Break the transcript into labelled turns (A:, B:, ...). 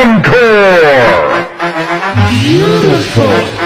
A: Encore!
B: Beautiful.